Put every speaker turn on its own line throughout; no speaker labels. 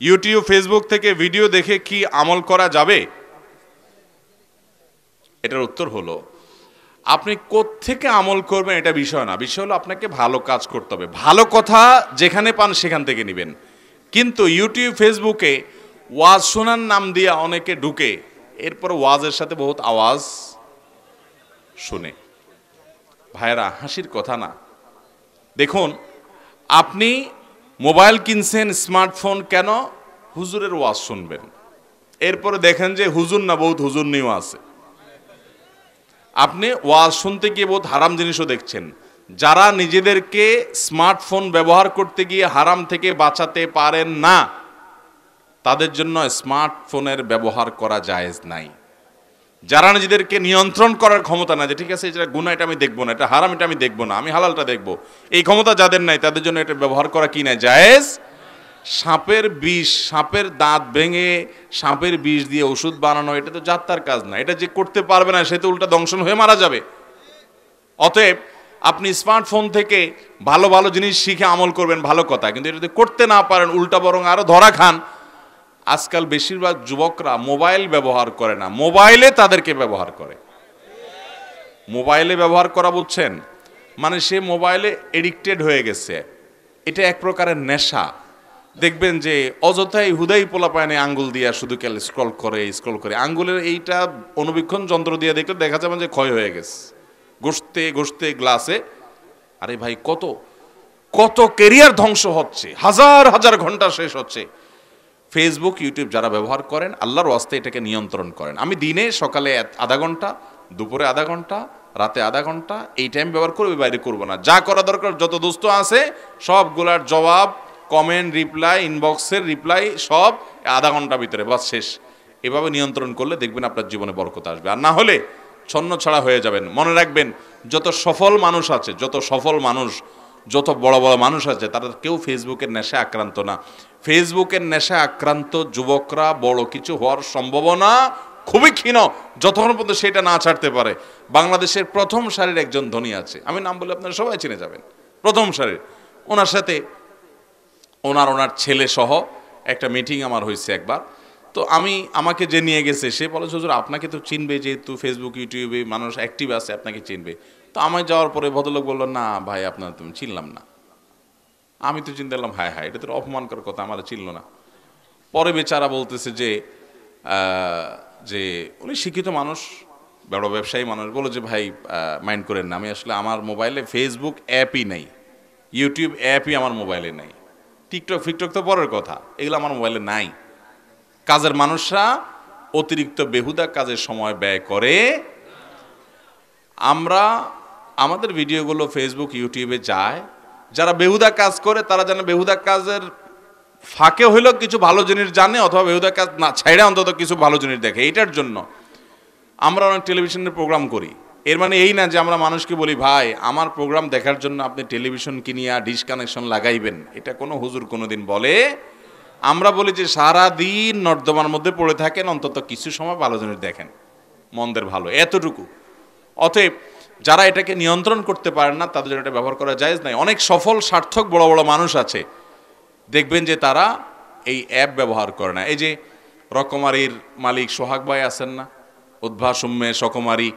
YouTube Facebook থেকে video দেখে কি আমল করা যাবে? এটার উত্তর হলো, আপনি থেকে আমল করবেন এটা বিষয় না। বিষয় হলো আপনাকে ভালো কাজ করতে হবে। ভালো কথা যেখানে পান সেখান থেকে নেবেন। কিন্তু ইউটিউব ফেসবুকে ওয়াজ শোনার নাম দিয়ে অনেকে ঢুকে, এরপর ওয়াজের সাথে বহুত আওয়াজ শুনে। ভাইয়েরা, হাসির কথা না। দেখুন, আপনি মোবাইল কিনছেন, স্মার্টফোন কেন? হুজুরের ওয়াজ শুনবেন। এরপরে দেখেন যে হুজুর না বহুত, হুজুর নিয়েও আছে। আপনি ওয়াজ শুনতে গিয়ে বহুত হারাম জিনিসও দেখছেন। যারা নিজেদেরকে স্মার্টফোন ব্যবহার করতে গিয়ে হারাম থেকে বাঁচাতে পারেন না, তাদের জন্য স্মার্টফোনের ব্যবহার করা জায়েজ নাই। যারা নিজেদেরকে নিয়ন্ত্রণ করার ক্ষমতা নাই যে, ঠিক আছে, এটা গুণা এটা আমি দেখব না, এটা হারাম, এটা আমি দেখব না, আমি হালালটা দেখব। এই ক্ষমতা যাদের নাই, তাদের জন্য এটা ব্যবহার করা কি না জায়েজ? সাপের বিষ, সাপের দাঁত ভেঙে সাপের বিষ দিয়ে ওষুধ বানানো, এটা তো যাত্রার কাজ না। এটা যে করতে পারবে না, সে তো উল্টা দংশন হয়ে মারা যাবে। অতএব আপনি স্মার্টফোন থেকে ভালো ভালো জিনিস শিখে আমল করবেন, ভালো কথা। কিন্তু এটা যদি করতে না পারেন, উল্টা বরং আরও ধরা খান আজকাল বেশিরভাগ যুবকরা মোবাইল ব্যবহার করে না। মোবাইলে তাদেরকে ব্যবহার করে। মোবাইলে ব্যবহার করা বুঝছেন? মানে সে মোবাইলে এডিক্টেড হয়ে গেছে। এটা এক প্রকারের নেশা। দেখবেন যে অযথাই হুদাই পোলা পায়নে আঙ্গুল দিয়া শুধু কেল স্ক্রল করে স্ক্রল করে। আঙ্গুলের এইটা অনুবীক্ষণ যন্ত্র দিয়ে দেখলে দেখা যাবে যে ক্ষয় হয়ে গেছে। গোসতে গোসতে গ্লাসে আরে ভাই, কত কত কেরিয়ার ধ্বংস হচ্ছে। হাজার হাজার ঘণ্টা শেষ হচ্ছে। ফেসবুক ইউটিউব যারা ব্যবহার করেন, আল্লাহর ওয়াস্তে এটাকে নিয়ন্ত্রণ করেন। আমি দিনে সকালে আধা ঘণ্টা, দুপুরে আধা ঘণ্টা, রাতে আধা ঘণ্টা, এই টাইম ব্যবহার করব বাইরে করব না। যা করা দরকার, যত দোস্ত আছে, সবগুলার জবাব কমেন্ট রিপ্লাই ইনবক্সের রিপ্লাই সব আধা ঘণ্টা ভিতরে, বাস শেষ। এভাবে নিয়ন্ত্রণ করলে দেখবেন আপনার জীবনে বরকত আসবে। আর না হলে ছন্ন ছাড়া হয়ে যাবেন। মনে রাখবেন, যত সফল মানুষ আছে, যত সফল মানুষ যত বড় বড় মানুষ আছে, তারা কেউ ফেসবুকের নেশায় আক্রান্ত না। ফেসবুকের নেশায় আক্রান্ত যুবকরা বড় কিছু হওয়ার সম্ভাবনা খুবই ক্ষীণ, যতক্ষণ পর্যন্ত সেটা না ছাড়তে পারে। বাংলাদেশের প্রথম সারির একজন ধনী আছে। আমি নাম বলে আপনারা সবাই চিনে যাবেন। প্রথম সারির। ওনার সাথে, ওনার ওনার ছেলে সহ একটা মিটিং আমার হয়েছে একবার। তো আমি, আমাকে যে নিয়ে গেছে, সে বলে হুজুর আপনাকে তো চিনবে যেহেতু ফেসবুক ইউটিউবে মানুষ অ্যাক্টিভ আছে, আপনাকে চিনবে। তো আমায় যাওয়ার পরে ভদ্রলোক বলল, না ভাই, আপনার তুমি চিনলাম না। আমি তো চিনতে পারলাম হায় হায়, এটা তো অপমান করার কথা আমার চিনল না। পরে বেচারা বলতেছে যে যে উনি শিক্ষিত মানুষ, বড় ব্যবসায়ী মানুষ, বলো যে, ভাই মাইন্ড করেন না, আমি আসলে আমার মোবাইলে ফেসবুক অ্যাপই নেই ইউটিউব অ্যাপই আমার মোবাইলে নেই টিকটক ফিকটক তো পরের কথা, এগুলো আমার মোবাইলে নাই। কাজের মানুষরা অতিরিক্ত বেহুদা কাজের সময় ব্যয় করে। আমরা আমাদের ভিডিওগুলো ফেসবুক ইউটিউবে যায়। যারা বেহুদা কাজ করে, তারা যেন বেহুদা কাজের ফাঁকে হইলেও কিছু ভালো জিনিস জানে অথবা বেহুদা কাজ না ছাইড়ে অন্তত কিছু ভালো জিনিস দেখে। এইটার জন্য আমরা অনেক টেলিভিশনের প্রোগ্রাম করি। এর মানে এই না যে আমরা মানুষকে বলি, ভাই, আমার প্রোগ্রাম দেখার জন্য আপনি টেলিভিশন কিনিয়া ডিশ কানেকশন লাগাইবেন। এটা কোনো হুজুর কোনো দিন বলে আমরা বলি যে সারা দিন নর্দমার মধ্যে পড়ে থাকেন, অন্তত কিছু সময় ভালো জিনিস দেখেন, মন্দের ভালো, এতটুকু। অতএব যারা এটাকে নিয়ন্ত্রণ করতে পারেন না, তাদের জন্য এটা ব্যবহার করা যায় নাই অনেক সফল, সার্থক, বড় বড় মানুষ আছে। দেখবেন যে তারা এই অ্যাপ ব্যবহার করে না। এই যে রকমারির মালিক সোহাগ ভাই আছেন না উদ্ভাসম্যে সকমারি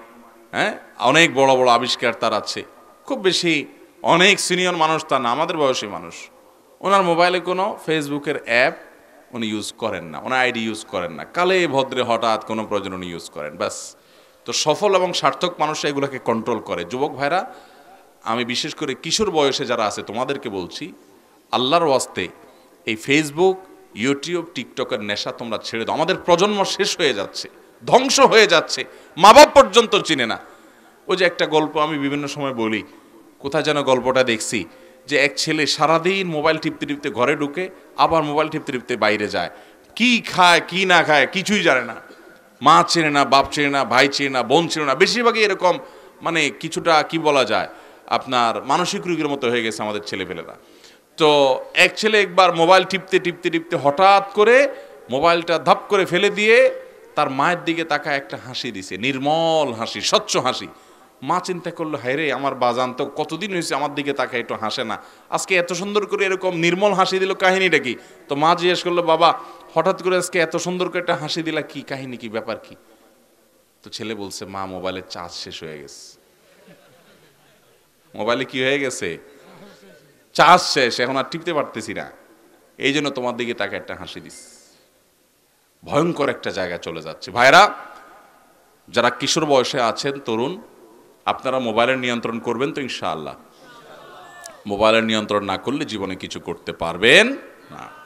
হ্যাঁ? অনেক বড় বড় আবিষ্কার তার আছে। খুব বেশি অনেক সিনিয়র মানুষ তা না, আমাদের বয়সী মানুষ। ওনার মোবাইলে কোনো ফেসবুকের অ্যাপ উনি ইউজ করেন না, ওনার আইডি ইউজ করেন না। কালে ভদ্রে হঠাৎ কোনো প্রয়োজন উনি ইউজ করেন, ব্যাস। তো সফল এবং সার্থক মানুষ এগুলোকে কন্ট্রোল করে। যুবক ভাইরা, আমি বিশেষ করে কিশোর বয়সে যারা আছে, তোমাদেরকে বলছি, আল্লাহর ওয়াস্তে এই ফেসবুক ইউটিউব টিকটকের নেশা তোমরা ছেড়ে দাও। আমাদের প্রজন্ম শেষ হয়ে যাচ্ছে, ধ্বংস হয়ে যাচ্ছে। মা বাপ পর্যন্ত চিনে না। ওই যে একটা গল্প আমি বিভিন্ন সময় বলি, কোথায় যেন গল্পটা দেখছি। যে এক ছেলে সারাদিন মোবাইল টিপতে টিপতে ঘরে ঢুকে আবার মোবাইল টিপতে টিপতে বাইরে যায়। কি খায়, কি না খায়, কিছুই জানে না। মা চেনে না, বাপ চেনে না, ভাই চেনে না, বোন চেনে না। বেশিরভাগই এরকম মানে কিছুটা কি বলা যায়, আপনার মানসিক রোগীর মতো হয়ে গেছে আমাদের ছেলেপেলেরা। তো এক ছেলে একবার মোবাইল টিপতে টিপতে টিপতে হঠাৎ করে মোবাইলটা ধাপ করে ফেলে দিয়ে তার মায়ের দিকে তাকায় একটা হাসি দিছে, নির্মল হাসি, স্বচ্ছ হাসি। মা চিন্তা করল, হায় রে, আমার বাজান তো কতদিন হয়েছে আমার দিকে তাকে একটু হাসে না। আজকে এত সুন্দর করে এরকম নির্মল হাসি দিল কাহিনীটা কি? তো মা জিজ্ঞেস করল, বাবা, হঠাৎ করে আজকে এত সুন্দর করে একটা হাসি দিলা, কি কাহিনী, কি ব্যাপার, কি? তো ছেলে বলছে, মা মোবাইলের চার্জ শেষ হয়ে গেছে। মোবাইলে কি হয়ে গেছে? চার্জ শেষ, এখন আর টিপতে পারতেছি না। এই জন্য তোমার দিকে তাকে একটা হাসি দিস ভয়ঙ্কর একটা জায়গা চলে যাচ্ছে। ভাইরা যারা কিশোর বয়সে আছেন, তরুণ আপনারা মোবাইলের নিয়ন্ত্রণ করবেন তো ইনশাআল্লাহ। মোবাইলের নিয়ন্ত্রণ না করলে জীবনে কিছু করতে পারবেন না।